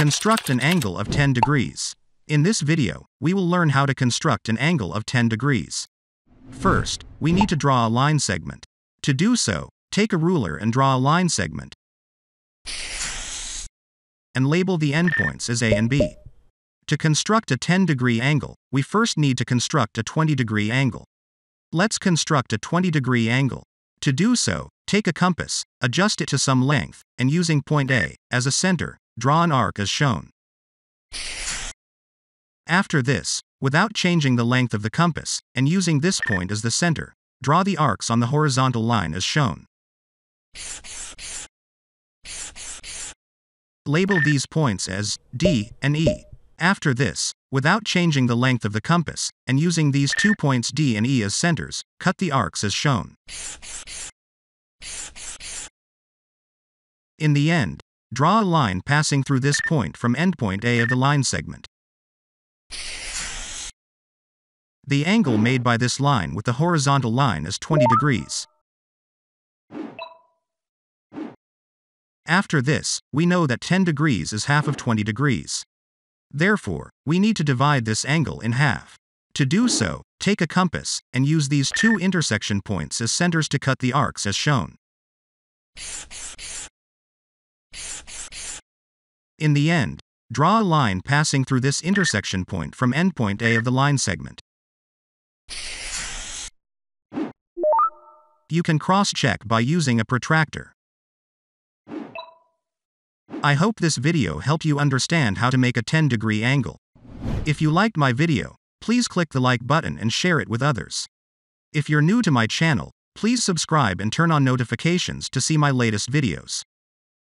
Construct an angle of 10 degrees. In this video, we will learn how to construct an angle of 10 degrees. First, we need to draw a line segment. To do so, take a ruler and draw a line segment. And label the endpoints as A and B. To construct a 10 degree angle, we first need to construct a 20 degree angle. Let's construct a 20 degree angle. To do so, take a compass, adjust it to some length, and using point A as a center, draw an arc as shown. After this, without changing the length of the compass, and using this point as the center, draw the arcs on the horizontal line as shown. Label these points as D and E. After this, without changing the length of the compass, and using these two points D and E as centers, cut the arcs as shown. In the end, draw a line passing through this point from endpoint A of the line segment. The angle made by this line with the horizontal line is 20 degrees. After this, we know that 10 degrees is half of 20 degrees. Therefore, we need to divide this angle in half. To do so, take a compass, and use these two intersection points as centers to cut the arcs as shown. In the end, draw a line passing through this intersection point from endpoint A of the line segment. You can cross-check by using a protractor. I hope this video helped you understand how to make a 10 degree angle. If you liked my video, please click the like button and share it with others. If you're new to my channel, please subscribe and turn on notifications to see my latest videos.